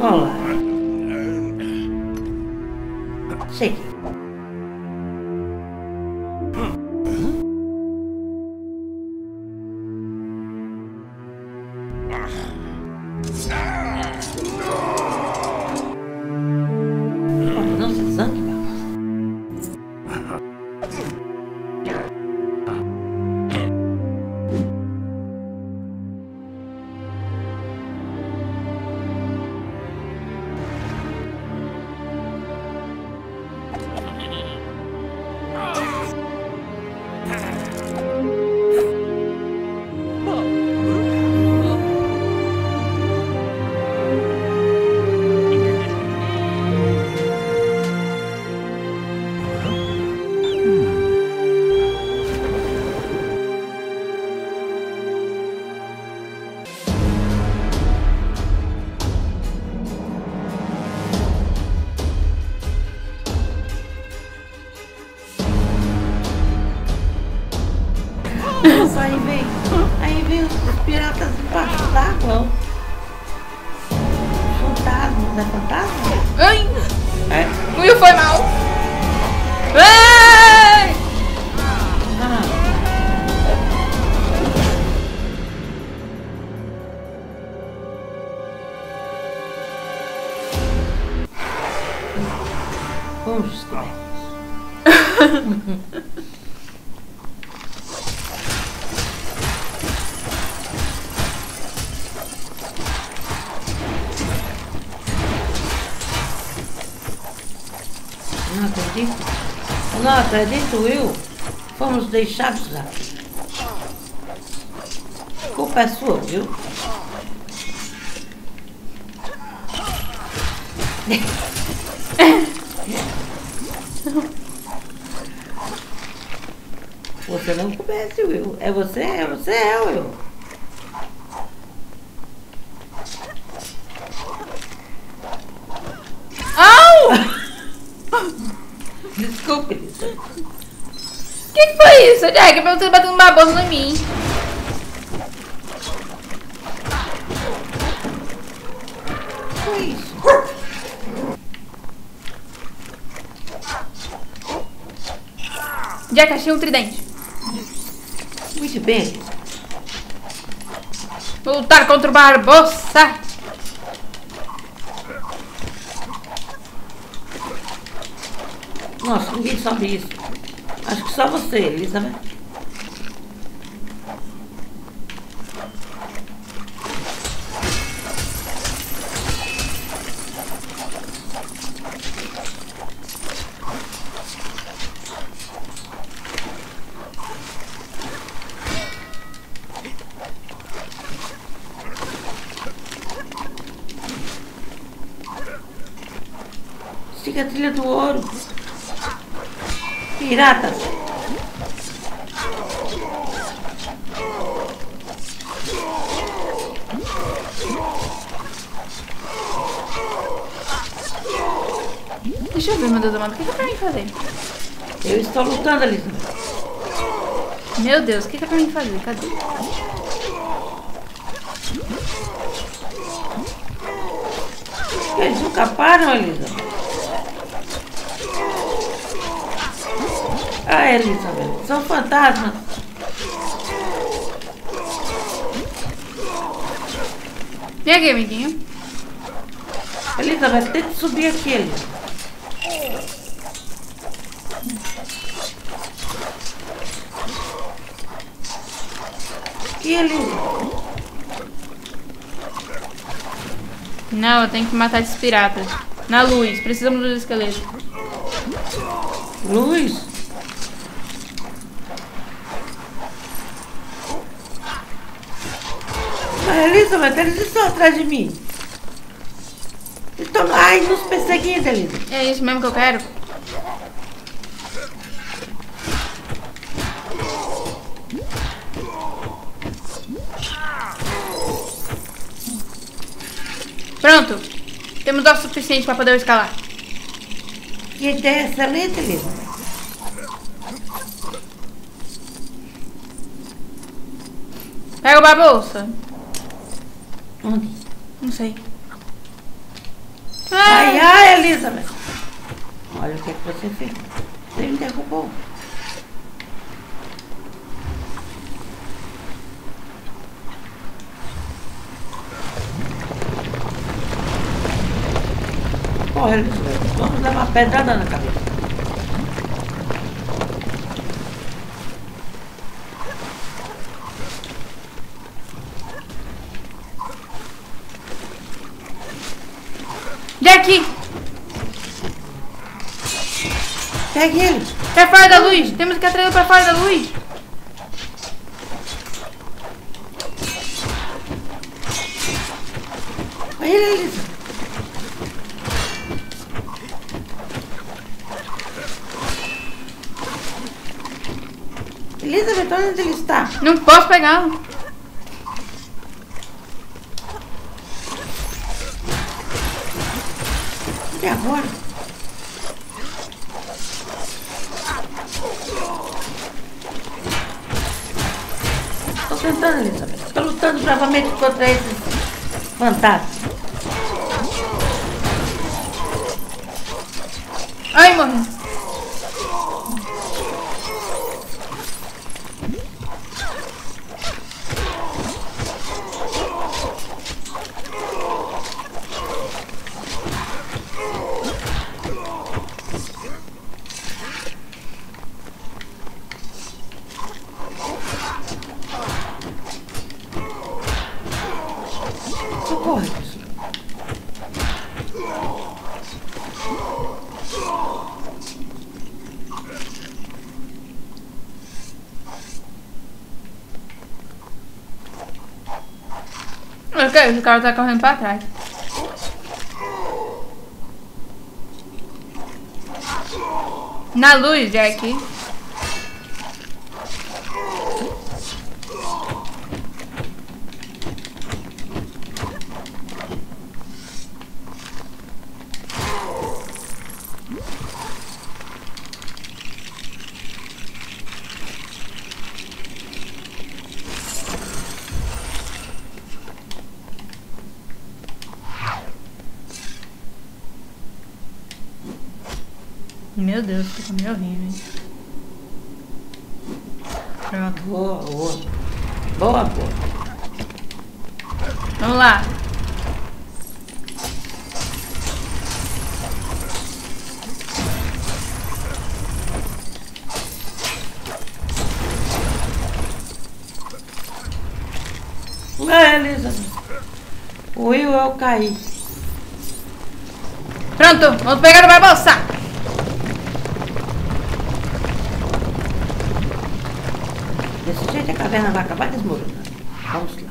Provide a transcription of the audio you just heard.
Olá. Sei. É fantasma? Ai! É. O Will foi mal! Ai! Ah. Vamos. Não acredito. Não acredito, Will. Fomos deixados lá. Culpa é sua, viu? Você não conhece, Will. É você, é você, é, Will. O que, que foi isso, Jack? Pra você batendo uma bolsa em mim. Foi isso. Jack, achei um tridente. Muito bem, lutar contra o Barbosa. Nossa, ninguém sabe isso. Acho que só você, Elizabeth. Siga a do ouro. Piratas. Deixa eu ver, meu Deus amado. O que, que é pra mim fazer? Eu estou lutando, Elizabeth. Meu Deus, o que, que é pra mim fazer? Cadê? Eles nunca param, Elizabeth. Ah, Elizabeth, são fantasmas. Vem aqui, amiguinho. Elizabeth, tente subir aqui, Elizabeth. Aqui, Elizabeth. Não, eu tenho que matar esses piratas. Na luz, precisamos dos esqueletos. Luz. Ah, Elizabeth, eles estão atrás de mim. Estão, ai, nos perseguindo, Elizabeth. É isso mesmo que eu quero? Pronto. Temos dó suficiente para poder escalar. Que ideia excelente, Elizabeth. Pega uma bolsa. Onde? Não sei. Ai, ai, Elizabeth. Olha o que, é que você fez. Você me derrubou. Porra, Elizabeth, vamos levar uma pedrada na cabeça. Jack! Pegue ele. Pra fora da luz! Temos que atraí-lo pra fora da luz! Vai ele, Elizabeth. Elizabeth, onde ele está? Não posso pegá-lo! E agora? Tentando, Elizabeth. Estou lutando bravamente contra esses fantasmas. Ai, morri! Eu quero, o cara tá correndo pra trás. Na luz, Jack. Meu Deus, ficou meio horrível. hein? Pronto. Boa, boa. Boa, boa. Vamos lá. Ué, Elizabeth. O Will, eu caí. Pronto, vamos pegar o Barbosa. Desse jeito a caverna vai acabar desmoronando. Vamos lá.